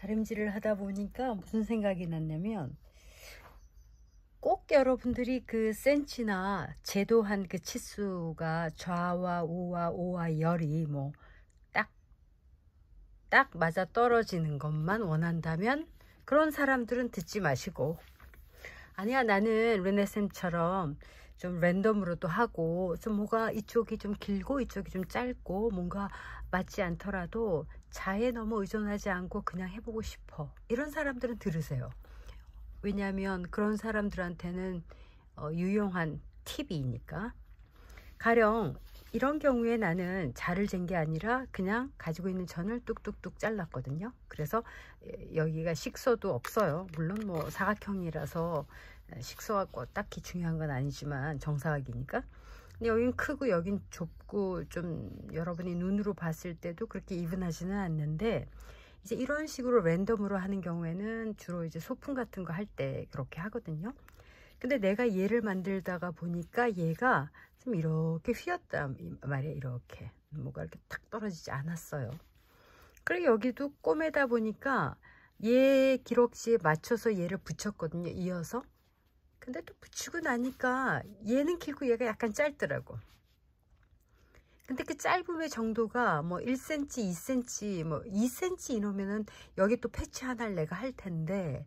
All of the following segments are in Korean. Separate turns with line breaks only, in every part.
다림질을 하다 보니까 무슨 생각이 났냐면 꼭 여러분들이 그 센치나 제도한 그 치수가 좌와 우와 오와 열이 뭐 딱 딱 맞아 떨어지는 것만 원한다면 그런 사람들은 듣지 마시고. 아니야 나는 르네쌤처럼 좀 랜덤으로도 하고 좀 뭐가 이쪽이 좀 길고 이쪽이 좀 짧고 뭔가 맞지 않더라도 자에 너무 의존하지 않고 그냥 해보고 싶어. 이런 사람들은 들으세요. 왜냐하면 그런 사람들한테는 어, 유용한 팁이니까. 가령 이런 경우에 나는 자를 잰 게 아니라 그냥 가지고 있는 전을 뚝뚝뚝 잘랐거든요. 그래서 여기가 식소도 없어요. 물론 뭐 사각형이라서 식소가 딱히 중요한 건 아니지만 정사각이니까. 근데 여긴 크고 여긴 좁고 좀 여러분이 눈으로 봤을 때도 그렇게 이분하지는 않는데 이제 이런 식으로 랜덤으로 하는 경우에는 주로 이제 소품 같은 거 할 때 그렇게 하거든요. 근데 내가 얘를 만들다가 보니까 얘가 좀 이렇게 휘었단 말이야 이렇게. 뭐가 이렇게 탁 떨어지지 않았어요. 그리고 여기도 꼬매다 보니까 얘 기록지에 맞춰서 얘를 붙였거든요. 이어서 근데 또 붙이고 나니까 얘는 길고 얘가 약간 짧더라고. 근데 그 짧음의 정도가 뭐 1cm, 2cm, 뭐 2cm 이러면은 여기 또 patch 하나를 내가 할 텐데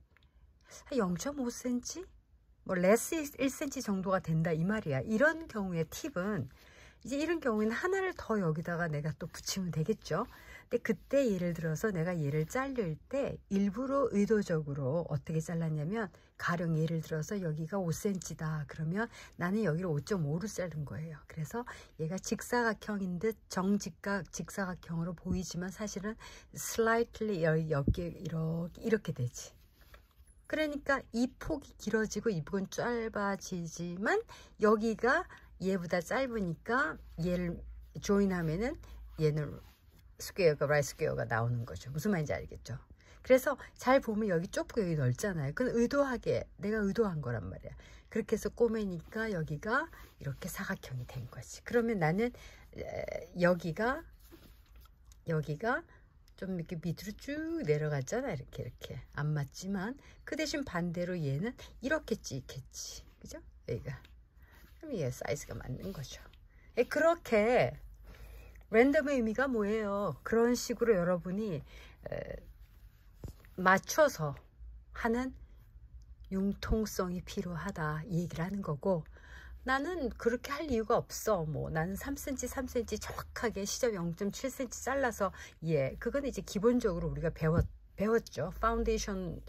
0.5cm? 뭐 less 1cm 정도가 된다 이 말이야. 이런 경우의 팁은 이제 이런 경우에는 하나를 더 여기다가 내가 또 붙이면 되겠죠. 근데 그때 예를 들어서 내가 얘를 잘릴 때 일부러 의도적으로 어떻게 잘랐냐면 가령 예를 들어서 여기가 5cm다 그러면 나는 여기를 5.5로 자른 거예요 그래서 얘가 직사각형인 듯 정직각 직사각형으로 보이지만 사실은 slightly 여기 이렇게 이렇게 되지 그러니까 이 폭이 길어지고 이 폭은 짧아지지만 여기가 얘보다 짧으니까 얘를 join하면은 얘는 스퀘어가 라이 스퀘어가 나오는 거죠. 무슨 말인지 알겠죠? 그래서 잘 보면 여기 좁고 여기 넓잖아요. 그건 의도하게 내가 의도한 거란 말이야. 그렇게 해서 꼬매니까 여기가 이렇게 사각형이 된 거지. 그러면 나는 여기가 여기가 좀 이렇게 밑으로 쭉 내려갔잖아. 이렇게 이렇게 안 맞지만 그 대신 반대로 얘는 이렇게 찍겠지. 그죠? 여기가. 그럼 얘 사이즈가 맞는 거죠. 그렇게 랜덤의 의미가 뭐예요? 그런 식으로 여러분이 맞춰서 하는 융통성이 필요하다 이 얘기를 하는 거고 나는 그렇게 할 이유가 없어 뭐 나는 3cm 3cm 정확하게 시접 0.7cm 잘라서 예 그건 이제 기본적으로 우리가 배웠 배웠죠. foundation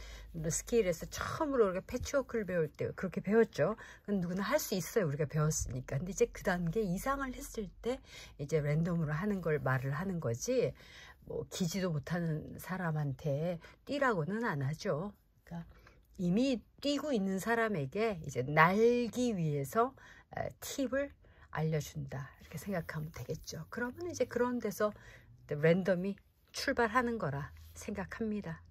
skill에서 처음으로 우리가 패치워크를 배울 때 그렇게 배웠죠. 그건 누구나 할 수 있어요. 우리가 배웠으니까. 근데 이제 그 단계 이상을 했을 때 이제 랜덤으로 하는 걸 말을 하는 거지. 뭐 기지도 못하는 사람한테 뛰라고는 안 하죠. 그러니까 이미 뛰고 있는 사람에게 이제 날기 위해서 팁을 알려준다 이렇게 생각하면 되겠죠. 그러면 이제 그런 데서 랜덤이 출발하는 거라 생각합니다.